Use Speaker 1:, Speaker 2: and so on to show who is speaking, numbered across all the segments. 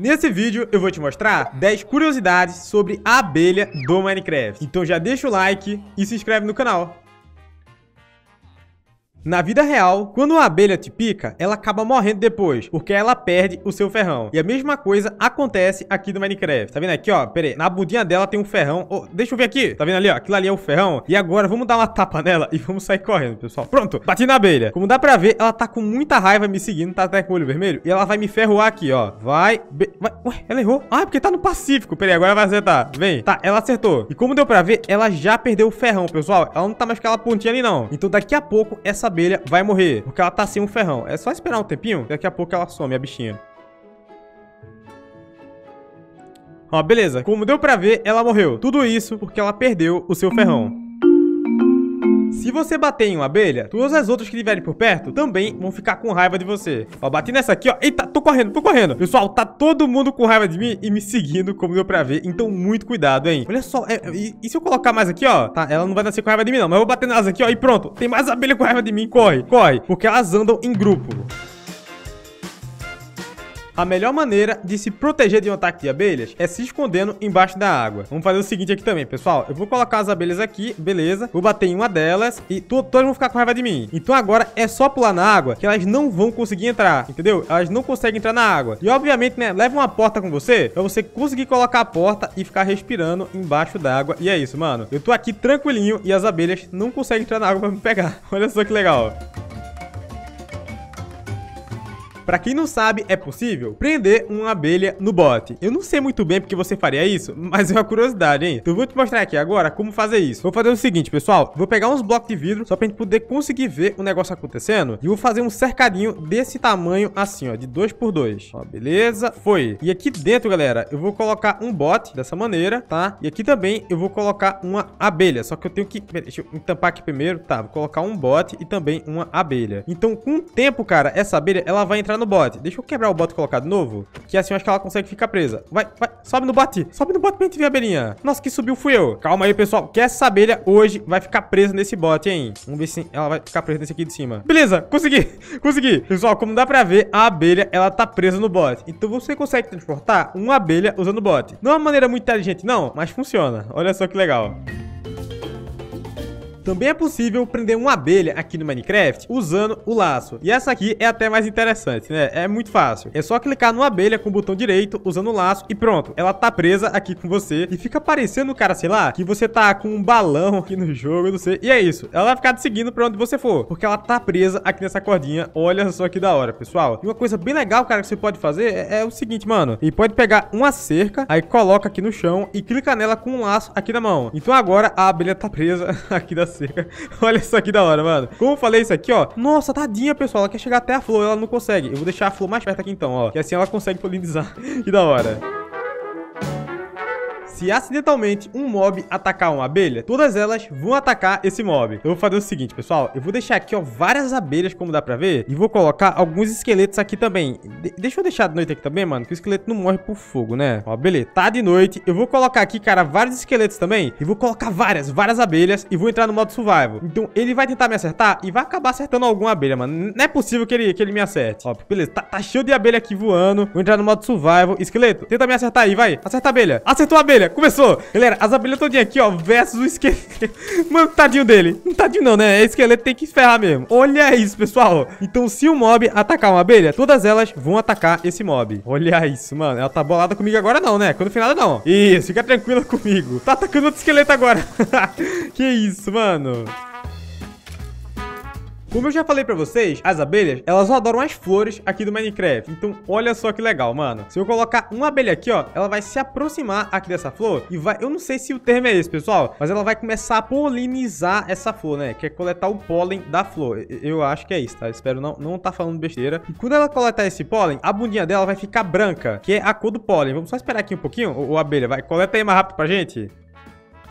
Speaker 1: Nesse vídeo eu vou te mostrar 10 curiosidades sobre a abelha do Minecraft. Então já deixa o like e se inscreve no canal. Na vida real, quando uma abelha te pica, ela acaba morrendo depois, porque ela perde o seu ferrão. E a mesma coisa acontece aqui no Minecraft. Tá vendo aqui, ó? Pera aí, na bundinha dela tem um ferrão. Oh, deixa eu ver aqui. Tá vendo ali, ó? Aquilo ali é o ferrão. E agora vamos dar uma tapa nela e vamos sair correndo, pessoal. Pronto, bati na abelha. Como dá pra ver, ela tá com muita raiva me seguindo, tá até com o olho vermelho. E ela vai me ferroar aqui, ó. Vai, be... vai. Ué, ela errou. Ah, é porque tá no Pacífico. Pera aí, agora vai acertar. Vem. Tá, ela acertou. E como deu pra ver, ela já perdeu o ferrão, pessoal. Ela não tá mais com aquela pontinha ali, não. Então daqui a pouco, essa abelha vai morrer porque ela tá sem um ferrão. É só esperar um tempinho, daqui a pouco ela some, a bichinha. Ó, beleza. Como deu pra ver, ela morreu. Tudo isso porque ela perdeu o seu ferrão. Se você bater em uma abelha, todas as outras que estiverem por perto também vão ficar com raiva de você. Ó, bati nessa aqui, ó. Eita, tô correndo, tô correndo. Pessoal, tá todo mundo com raiva de mim e me seguindo, como deu pra ver. Então, muito cuidado, hein. Olha só, é, e, e, se eu colocar mais aqui, ó? Tá, ela não vai nascer com raiva de mim, não. Mas eu vou bater nelas aqui, ó, e pronto. Tem mais abelha com raiva de mim. Corre, corre. Porque elas andam em grupo. A melhor maneira de se proteger de um ataque de abelhas é se escondendo embaixo da água. Vamos fazer o seguinte aqui também, pessoal. Eu vou colocar as abelhas aqui, beleza. Vou bater em uma delas e todas vão ficar com raiva de mim. Então agora é só pular na água que elas não vão conseguir entrar, entendeu? Elas não conseguem entrar na água. E obviamente, né, leva uma porta com você pra você conseguir colocar a porta e ficar respirando embaixo d'água. E é isso, mano. Eu tô aqui tranquilinho e as abelhas não conseguem entrar na água pra me pegar. Olha só que legal. Pra quem não sabe, é possível prender uma abelha no bot. Eu não sei muito bem porque você faria isso, mas é uma curiosidade, hein? Então eu vou te mostrar aqui agora como fazer isso. Vou fazer o seguinte, pessoal. Vou pegar uns blocos de vidro só pra gente poder conseguir ver o negócio acontecendo. E vou fazer um cercadinho desse tamanho assim, ó, de 2 por 2 Ó, beleza? Foi. E aqui dentro, galera, eu vou colocar um bot dessa maneira, tá? E aqui também eu vou colocar uma abelha. Só que eu tenho que... Deixa eu tampar aqui primeiro. Tá, vou colocar um bot e também uma abelha. Então, com o tempo, cara, essa abelha, ela vai entrar no bot. Deixa eu quebrar o bot e colocar de novo. Que assim eu acho que ela consegue ficar presa. Vai, vai. Sobe no bot. Sobe no bot pra gente ver a abelhinha. Nossa, que subiu fui eu. Calma aí, pessoal. Que essa abelha hoje vai ficar presa nesse bot, hein? Vamos ver se ela vai ficar presa nesse aqui de cima. Beleza, consegui. Consegui. Pessoal, como dá pra ver, a abelha, ela tá presa no bot. Então você consegue transportar uma abelha usando o bot. Não é uma maneira muito inteligente, não, mas funciona. Olha só que legal. Também é possível prender uma abelha aqui no Minecraft usando o laço. E essa aqui é até mais interessante, né? É muito fácil. É só clicar numa abelha com o botão direito, usando o laço e pronto. Ela tá presa aqui com você e fica parecendo, cara, sei lá, que você tá com um balão aqui no jogo, não sei. E é isso. Ela vai ficar te seguindo pra onde você for, porque ela tá presa aqui nessa cordinha. Olha só que da hora, pessoal. E uma coisa bem legal, cara, que você pode fazer é, é o seguinte, mano. E pode pegar uma cerca, aí coloca aqui no chão e clica nela com um laço aqui na mão. Então agora a abelha tá presa aqui da cerca. Olha isso aqui da hora, mano. Como eu falei isso aqui, ó. Nossa, tadinha, pessoal. Ela quer chegar até a flor, ela não consegue. Eu vou deixar a flor mais perto aqui então, ó. Que assim ela consegue polinizar. que da hora. Se acidentalmente um mob atacar uma abelha, todas elas vão atacar esse mob. Eu vou fazer o seguinte, pessoal. Eu vou deixar aqui, ó, várias abelhas, como dá pra ver. E vou colocar alguns esqueletos aqui também. De deixa eu deixar de noite aqui também, mano, que o esqueleto não morre por fogo, né? Ó, beleza. Tá de noite. Eu vou colocar aqui, cara, vários esqueletos também. E vou colocar várias, várias abelhas. E vou entrar no modo survival. Então, ele vai tentar me acertar e vai acabar acertando alguma abelha, mano. Não é possível que ele, que ele me acerte. Ó, beleza. Tá, tá cheio de abelha aqui voando. Vou entrar no modo survival. Esqueleto, tenta me acertar aí, vai. Acerta a abelha. Acertou a abelha. Começou. Galera, as abelhas todinhas aqui, ó, versus o esqueleto. Mano, tadinho dele. Não tadinho não, né? É esqueleto tem que ferrar mesmo. Olha isso, pessoal. Então, se o mob atacar uma abelha, todas elas vão atacar esse mob. Olha isso, mano. Ela tá bolada comigo agora não, né? Quando final não. Isso, fica tranquila comigo. Tá atacando outro esqueleto agora. que isso, mano. Como eu já falei pra vocês, as abelhas, elas adoram as flores aqui do Minecraft. Então, olha só que legal, mano. Se eu colocar uma abelha aqui, ó, ela vai se aproximar aqui dessa flor e vai... Eu não sei se o termo é esse, pessoal, mas ela vai começar a polinizar essa flor, né? Que é coletar o pólen da flor. Eu acho que é isso, tá? Espero não, não tá falando besteira. E quando ela coletar esse pólen, a bundinha dela vai ficar branca, que é a cor do pólen. Vamos só esperar aqui um pouquinho, o, o abelha. Vai, coleta aí mais rápido pra gente.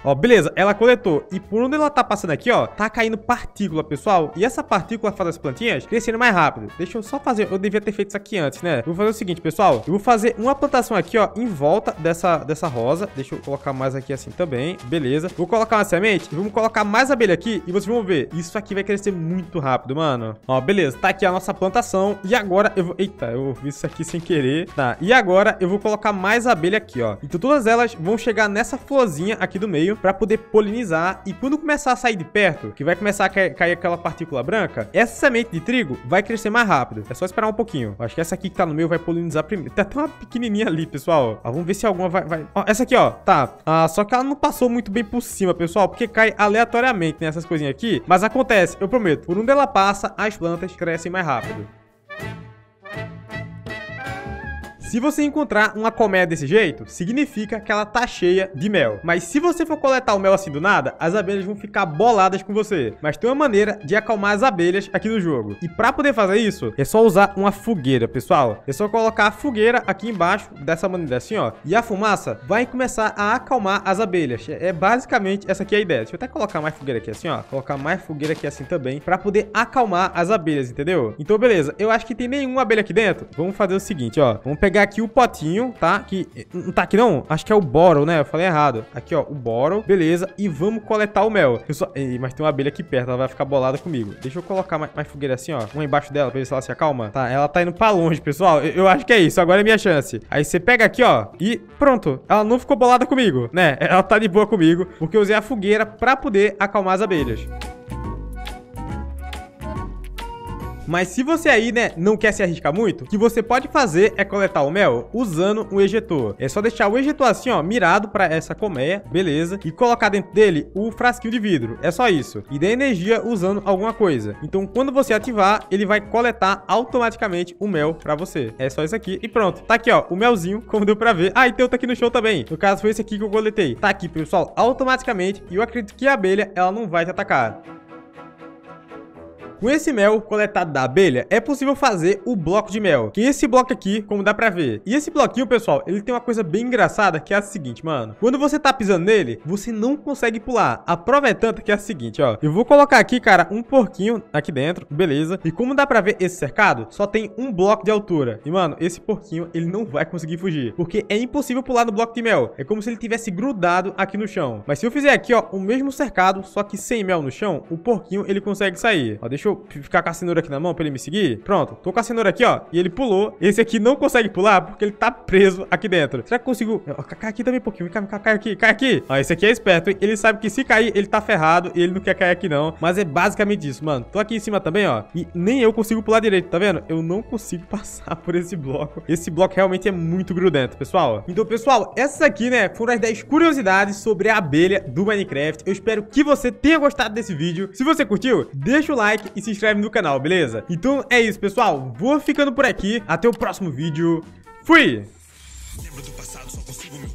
Speaker 1: Ó, beleza, ela coletou. E por onde ela tá passando aqui, ó, tá caindo partícula, pessoal. E essa partícula faz as plantinhas crescendo mais rápido. Deixa eu só fazer, eu devia ter feito isso aqui antes, né? Eu vou fazer o seguinte, pessoal. Eu vou fazer uma plantação aqui, ó, em volta dessa, dessa rosa. Deixa eu colocar mais aqui assim também. Beleza. Vou colocar uma semente. Vamos colocar mais abelha aqui e vocês vão ver. Isso aqui vai crescer muito rápido, mano. Ó, beleza. Tá aqui a nossa plantação. E agora eu vou... Eita, eu vi isso aqui sem querer. Tá. E agora eu vou colocar mais abelha aqui, ó. Então todas elas vão chegar nessa florzinha aqui do meio pra poder polinizar. E quando começar a sair de perto, que vai começar a cair, aquela partícula branca, essa semente de trigo vai crescer mais rápido. É só esperar um pouquinho. Acho que essa aqui que tá no meio vai polinizar primeiro. Tá até uma pequenininha ali, pessoal. Ó, vamos ver se alguma vai... vai... Ó, essa aqui, ó. Tá. Ah, só que ela não passou muito bem por cima, pessoal, porque cai aleatoriamente nessas né, coisinhas aqui. Mas acontece, eu prometo. Por onde ela passa, as plantas crescem mais rápido. Se você encontrar uma colmeia desse jeito, significa que ela tá cheia de mel. Mas se você for coletar o mel assim do nada, as abelhas vão ficar boladas com você. Mas tem uma maneira de acalmar as abelhas aqui no jogo. E para poder fazer isso, é só usar uma fogueira, pessoal. É só colocar a fogueira aqui embaixo, dessa maneira assim, ó. E a fumaça vai começar a acalmar as abelhas. É basicamente essa aqui a ideia. Deixa eu até colocar mais fogueira aqui assim, ó. Colocar mais fogueira aqui assim também, para poder acalmar as abelhas, entendeu? Então, beleza. Eu acho que tem nenhuma abelha aqui dentro. Vamos fazer o seguinte, ó. Vamos pegar pegar aqui o potinho, tá? Que não tá aqui não? Acho que é o boro, né? Eu falei errado. Aqui, ó, o boro. Beleza. E vamos coletar o mel. Eu só... Ei, mas tem uma abelha aqui perto, ela vai ficar bolada comigo. Deixa eu colocar mais, mais fogueira assim, ó. Uma embaixo dela pra ver se ela se acalma. Tá, ela tá indo pra longe, pessoal. Eu, eu acho que é isso. Agora é minha chance. Aí você pega aqui, ó. E pronto. Ela não ficou bolada comigo, né? Ela tá de boa comigo. Porque eu usei a fogueira pra poder acalmar as abelhas. Mas se você aí, né, não quer se arriscar muito, o que você pode fazer é coletar o mel usando um ejetor. É só deixar o ejetor assim, ó, mirado para essa colmeia, beleza? E colocar dentro dele o frasquinho de vidro. É só isso. E dar energia usando alguma coisa. Então, quando você ativar, ele vai coletar automaticamente o mel para você. É só isso aqui e pronto. Tá aqui, ó, o melzinho, como deu para ver. Ah, então tá aqui no show também. No caso, foi esse aqui que eu coletei. Tá aqui, pessoal, automaticamente. E eu acredito que a abelha, ela não vai te atacar. Com esse mel coletado da abelha, é possível fazer o bloco de mel, que é esse bloco aqui, como dá pra ver. E esse bloquinho, pessoal, ele tem uma coisa bem engraçada, que é a seguinte, mano. Quando você tá pisando nele, você não consegue pular. A prova é tanta que é a seguinte, ó. Eu vou colocar aqui, cara, um porquinho aqui dentro, beleza. E como dá pra ver esse cercado, só tem um bloco de altura. E, mano, esse porquinho, ele não vai conseguir fugir, porque é impossível pular no bloco de mel. É como se ele tivesse grudado aqui no chão. Mas se eu fizer aqui, ó, o mesmo cercado, só que sem mel no chão, o porquinho, ele consegue sair. Ó, deixa eu eu ficar com a cenoura aqui na mão pra ele me seguir? Pronto, tô com a cenoura aqui, ó. E ele pulou. Esse aqui não consegue pular porque ele tá preso aqui dentro. Será que consigo... Cai aqui também um pouquinho. Cai, cai, cai aqui, cai aqui. Ó, esse aqui é esperto, hein? Ele sabe que se cair, ele tá ferrado e ele não quer cair aqui não. Mas é basicamente isso, mano. Tô aqui em cima também, ó. E nem eu consigo pular direito, tá vendo? Eu não consigo passar por esse bloco. Esse bloco realmente é muito grudento, pessoal. Então, pessoal, essas aqui, né, foram as 10 curiosidades sobre a abelha do Minecraft. Eu espero que você tenha gostado desse vídeo. Se você curtiu, deixa o like e se inscreve no canal, beleza? Então é isso, pessoal. Vou ficando por aqui. Até o próximo vídeo. Fui! Lembro do passado, só consigo me